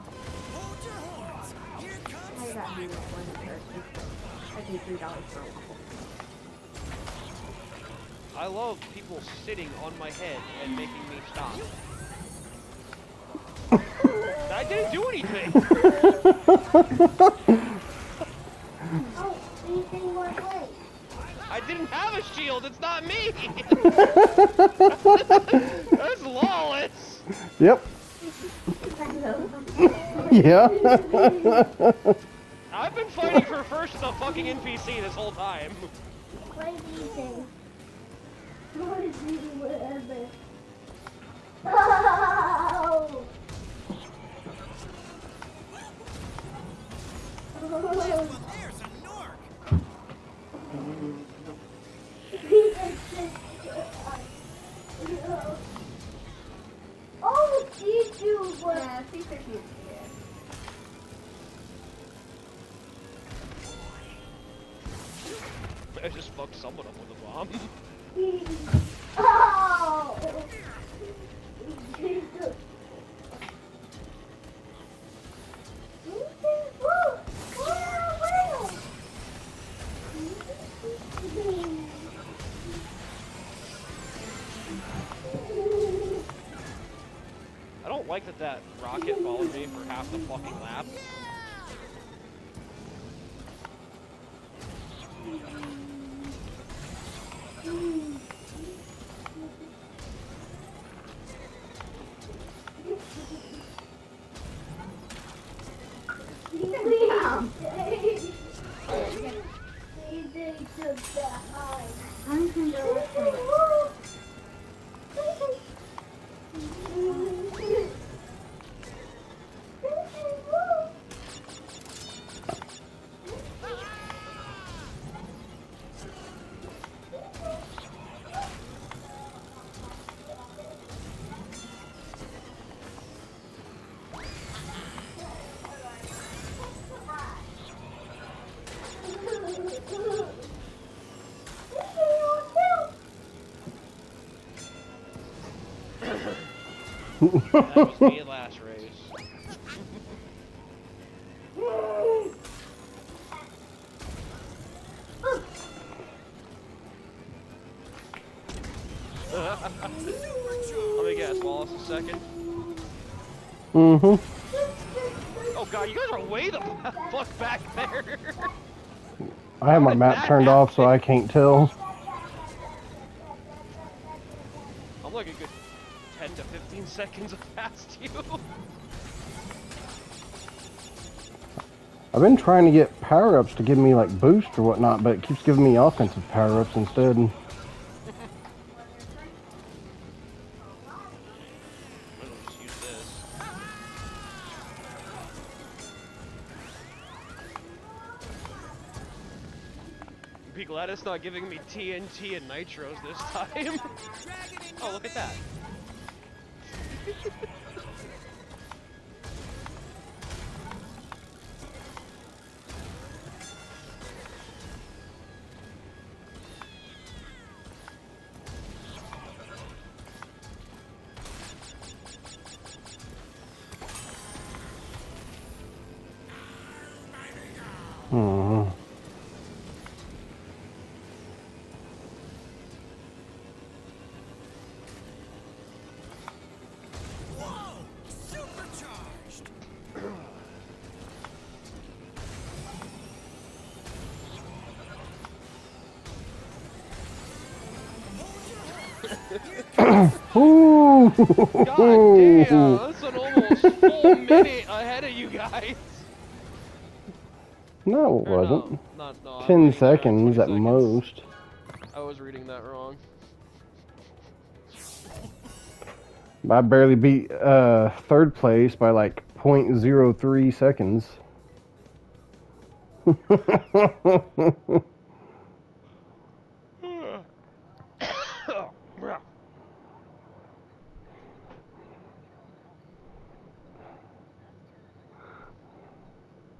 I got you one person. I three dollars for a waffle. I love people sitting on my head and making me stop. I didn't do anything. Oh, anything? I didn't have a shield. It's not me. That's lawless. Yep. yeah. I've been fighting for first the fucking NPC this whole time. Play anything. What is it, whatever? Oh! Oh, did you? Yeah, I just fucked someone up with a bomb. Oh! I don't like that that rocket followed me for half the fucking lap. That was me last race. Let me guess, Wallace is second. Mm-hmm. Oh god, you guys are way the fuck back there. I have my map turned off, so I can't tell. I'm a good 10 to 15 seconds past you. I've been trying to get power-ups to give me like boost or whatnot, but it keeps giving me offensive power-ups instead. Let's just use this. Be glad it's not giving me TNT and nitros this time. oh, look at that. Hmm Ooh. God damn, that's an almost full minute ahead of you guys. No, it Or wasn't. No, not, no, Ten seconds at seconds. most. I was reading that wrong. I barely beat uh, third place by like 0.03 seconds.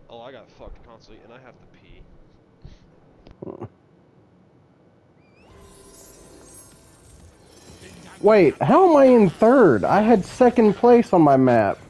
oh, I got fucked constantly, and I have to pee. Wait, how am I in third? I had second place on my map.